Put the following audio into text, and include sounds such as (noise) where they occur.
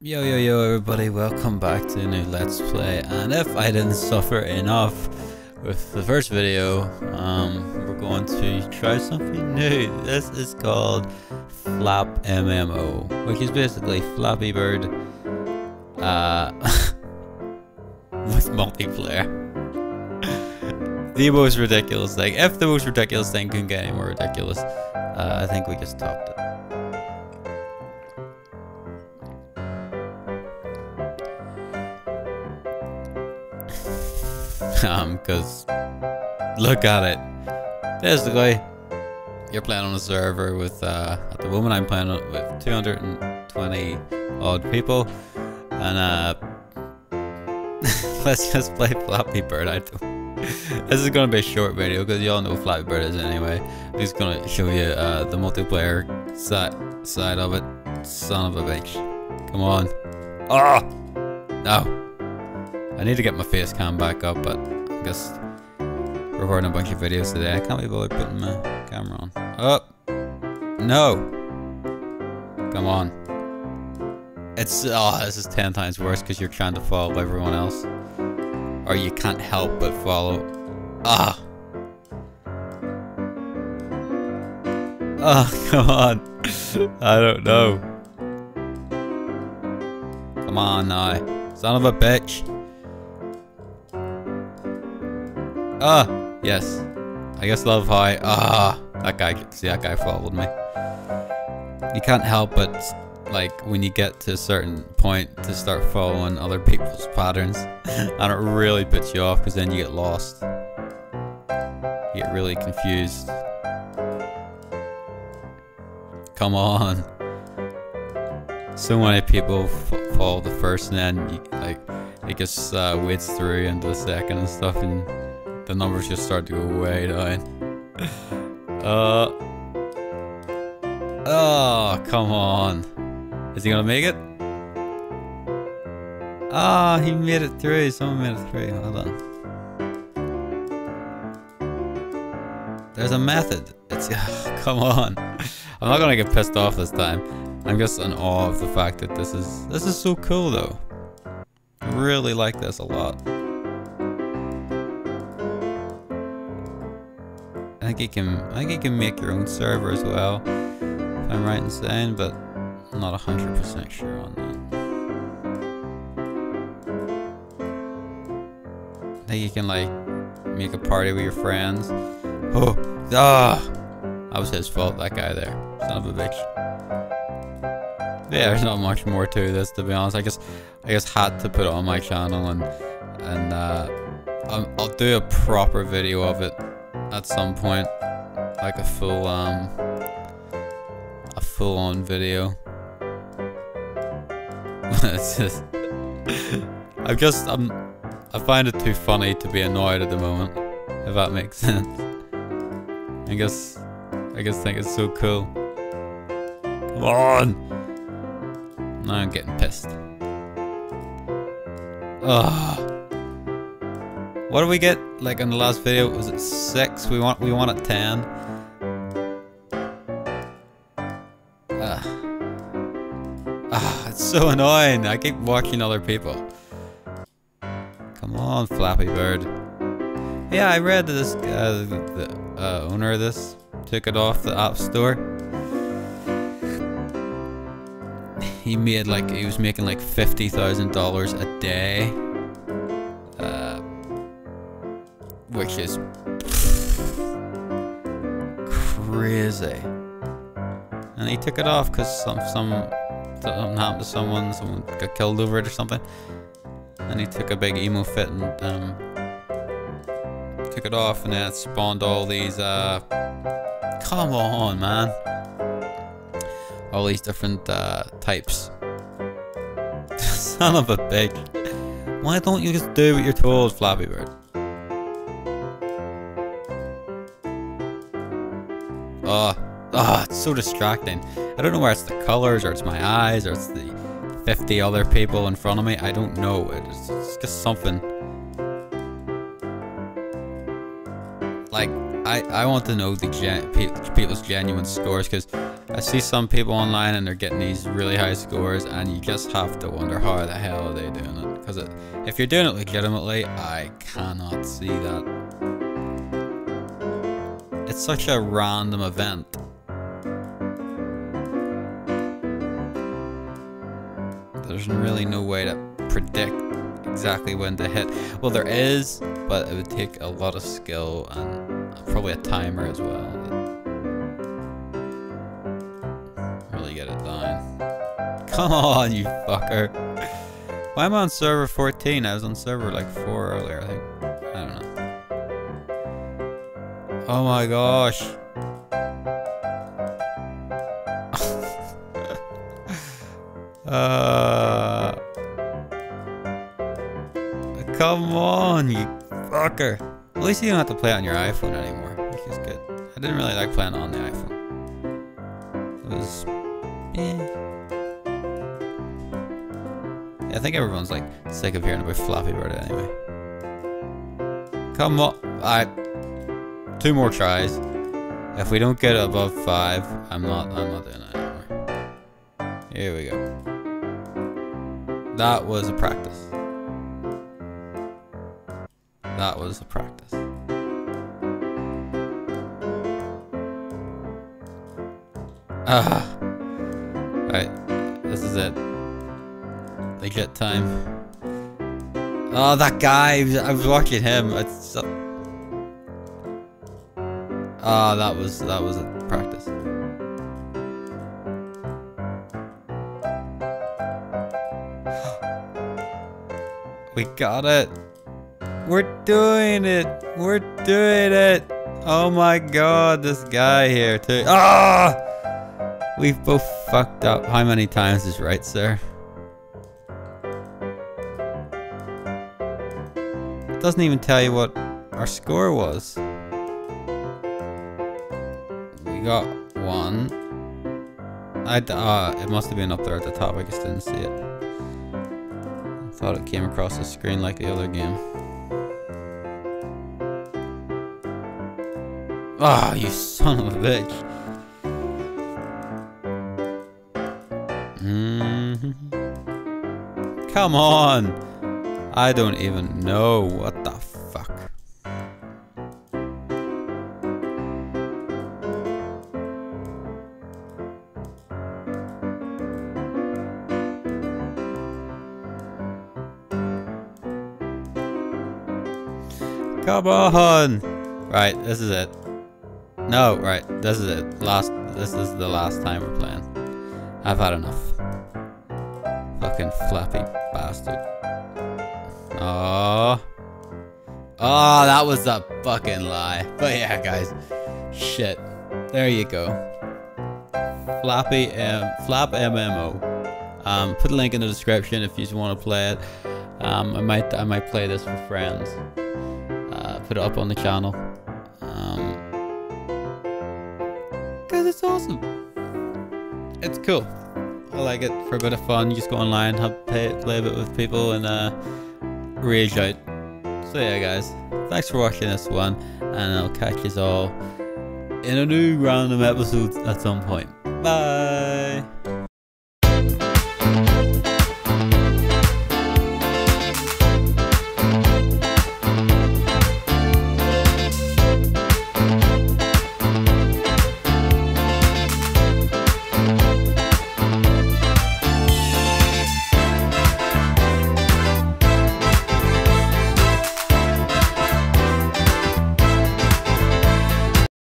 Yo yo yo everybody, welcome back to a new Let's Play and if I didn't suffer enough with the first video, um, we're going to try something new. This is called Flap MMO, which is basically Flappy Bird uh, (laughs) with multiplayer. the most ridiculous thing, if the most ridiculous thing can get any more ridiculous, uh, I think we just topped it. Um, because look at it. Basically, you're playing on a server with, uh, at the moment I'm playing with 220 odd people, and uh, (laughs) let's just play Flappy Bird. I this is gonna be a short video because you all know what Flappy Bird is anyway. I'm just gonna show you uh, the multiplayer side side of it. Son of a bitch! Come on! Oh no! I need to get my face cam back up, but I guess recording a bunch of videos today. I can't be bothered putting my camera on. Oh! No! Come on. It's, oh, this is 10 times worse because you're trying to follow everyone else. Or you can't help but follow. Ah! Oh, (laughs) come on. I don't know. Come on now. Son of a bitch. Ah, yes. I guess love high. Ah, that guy, see that guy followed me. You can't help but, like, when you get to a certain point to start following other people's patterns. (laughs) and it really puts you off because then you get lost. You get really confused. Come on. So many people follow the first and then, you, like, it just uh, through into the second and stuff and the numbers just start to go way down. Uh. Oh, come on. Is he gonna make it? Ah, oh, he made it through. Someone made it through. Hold on. There's a method. It's (laughs) oh, come on. I'm not gonna get pissed off this time. I'm just in awe of the fact that this is this is so cool though. I really like this a lot. Think you can I think you can make your own server as well. If I'm right in saying, but I'm not hundred percent sure on that. I think you can like make a party with your friends. Oh ah that was his fault, that guy there. Son of a bitch. Yeah, there's not much more to this to be honest. I guess I just had to put it on my channel and and uh, I'll, I'll do a proper video of it at some point, like a full um, a full-on video. (laughs) it's just, I guess I'm, I find it too funny to be annoyed at the moment, if that makes (laughs) sense. I guess, I guess think it's so cool. Come on! Now I'm getting pissed. Ugh. What did we get? Like in the last video, was it six? We want we want it ten. Ah, ah, it's so annoying. I keep watching other people. Come on, Flappy Bird. Yeah, I read that this uh, the uh, owner of this took it off the App Store. He made like he was making like fifty thousand dollars a day which is crazy. And he took it off because some some something happened to someone, someone got killed over it or something. And he took a big emo fit and um, took it off, and then it spawned all these. Uh, come on, man! All these different uh, types. (laughs) Son of a bitch! Why don't you just do what you're told, Flappy Bird? Oh, oh, it's so distracting. I don't know where it's the colors or it's my eyes or it's the 50 other people in front of me. I don't know. It's, it's just something. Like, I, I want to know the gen people's genuine scores because I see some people online and they're getting these really high scores and you just have to wonder how the hell are they doing it. Because if you're doing it legitimately, I cannot see that. It's such a random event. There's really no way to predict exactly when to hit. Well, there is, but it would take a lot of skill and probably a timer as well. Really get it done. (laughs) Come on, you fucker. Why am I on server 14? I was on server like 4 earlier, I think. Oh my gosh. (laughs) uh Come on, you fucker. At least you don't have to play on your iPhone anymore, which is good. I didn't really like playing on the iPhone. It was... Eh. Yeah, I think everyone's like sick of hearing about Flappy Bird anyway. Come on. Alright. Two more tries. If we don't get above five, I'm not I'm not doing it anymore. Here we go. That was a practice. That was a practice. Ah. Right. This is it. They get time. Oh, that guy! I was watching him. It's so... Oh, that was that was a practice. (gasps) we got it. We're doing it. We're doing it. Oh my god, this guy here too. Ah! We've both fucked up. How many times is right, sir? It doesn't even tell you what our score was. We got one. I uh, it must have been up there at the top. I just didn't see it. I thought it came across the screen like the other game. Ah, oh, you son of a bitch. Mm -hmm. Come on. I don't even know. What the Come on. Right, this is it. No, right. This is it. Last. This is the last time we're playing. I've had enough. Fucking flappy bastard. Oh. Oh, that was a fucking lie. But yeah, guys. Shit. There you go. Flappy M. Flap MMO. Um, put a link in the description if you want to play it. Um, I might I might play this for friends. Put it up on the channel. Um, Cause it's awesome. It's cool. I like it for a bit of fun. You just go online, have play, play a bit with people, and uh, rage out. So yeah, guys, thanks for watching this one, and I'll catch you all in a new random episode at some point. Bye.